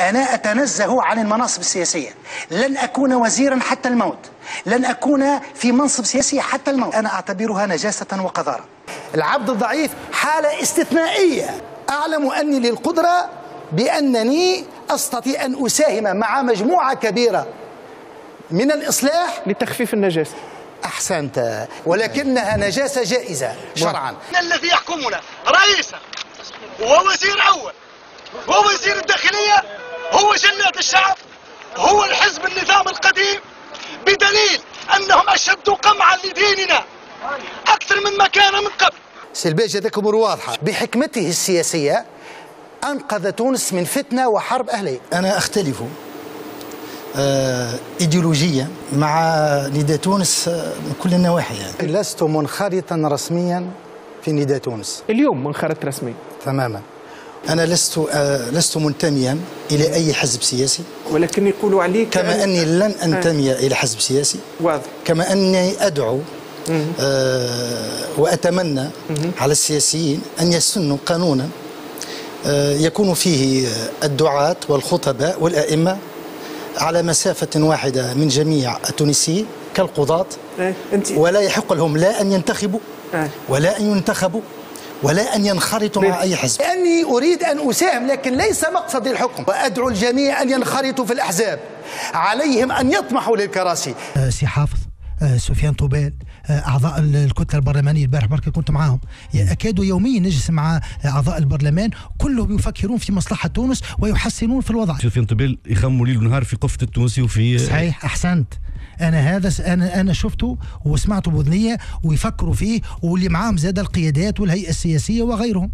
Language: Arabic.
أنا أتنزه عن المناصب السياسية. لن أكون وزيرا حتى الموت. لن أكون في منصب سياسي حتى الموت. أنا أعتبرها نجاسة وقذارة. العبد الضعيف حالة استثنائية. أعلم أني للقدرة بأنني أستطيع أن أساهم مع مجموعة كبيرة من الإصلاح لتخفيف النجاسة. أحسنت. ولكنها نجاسة جائزة شرعا. الذي يحكمنا رئيسا ووزير أول. ووزير الداخلية هو جنة الشعب هو الحزب النظام القديم بدليل أنهم أشد قمعا لديننا أكثر مما كان من قبل. سلبية هذاك أمور واضحة. بحكمته السياسية أنقذ تونس من فتنة وحرب أهلية. أنا أختلف آه، إيديولوجيا مع نداء تونس آه، من كل النواحي يعني. لست منخرطا رسميا في نداء تونس. اليوم منخرط رسمي. تماما. أنا لست آه، لست منتميا إلى أي حزب سياسي. ولكن يقولوا عليك كما أني لن أنتمي إلى حزب سياسي. واضح. كما أني أدعو آه وأتمنى على السياسيين أن يسنوا قانونا آه يكون فيه الدعاة والخطباء والأئمة على مسافة واحدة من جميع التونسيين كالقضاة. إيه، ولا يحق لهم لا أن ينتخبوا آه. ولا أن ينتخبوا. ولا أن ينخرطوا مع أي حزب. لأني أريد أن أساهم لكن ليس مقصدي الحكم. وأدعو الجميع أن ينخرطوا في الأحزاب. عليهم أن يطمحوا للكراسي. آه، سي حافظ. سفيان طوبال آه، أعضاء ال- الكتلة البرلمانية البارح بركة كنت معاهم. أكاد يوميا نجلس مع أعضاء البرلمان كلهم يفكرون في مصلحة تونس ويحسنون في الوضع. سفيان طوبال يخموا ليل ونهار في قفة التونسي وفي صحيح أحسنت. أنا هذا أنا أنا شفته وسمعته باذنيه ويفكروا فيه واللي معاهم زاد القيادات والهيئة السياسية وغيرهم.